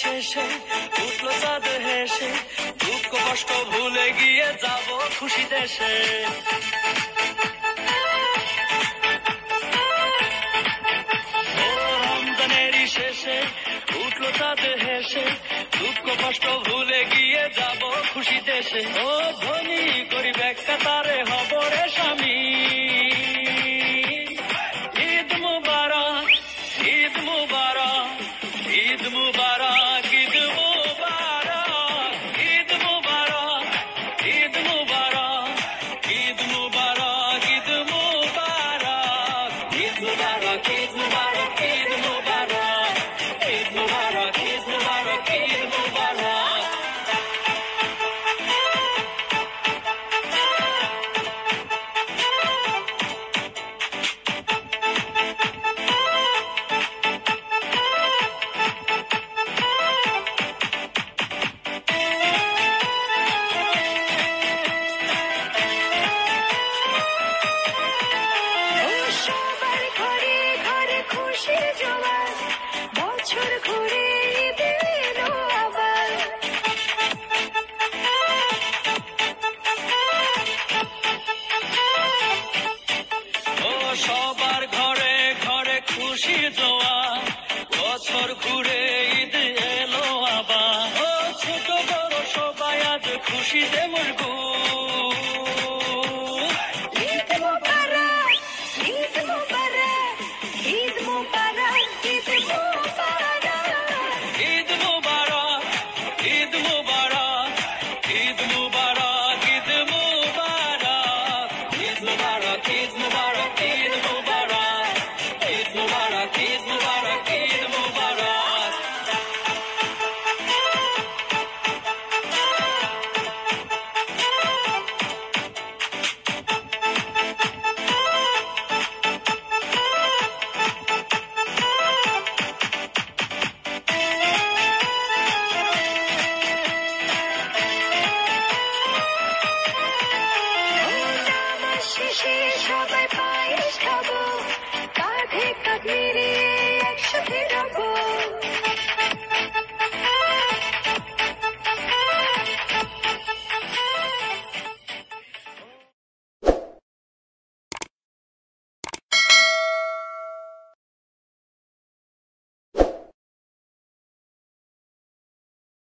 শেষে উঠল চাঁদ হেসে। দুঃখ কষ্ট ভুলে গিয়ে যাব খুশি দেশে। দুঃখ কষ্ট ভুলে গিয়ে যাব খুশি দেশে। ও ধনী করি ব্যাখ্যা তার খুশিতে মরগু ঈদ মুবারক ঈদ মুবারক ঈদ মুবারক ঈদ মুবারক ঈদ মুবারক ঈদ মুবারক ঈদ মুবারক ঈদ মুবারক ঈদ মুবারক ঈদ মুবারক she's troubled by his trouble.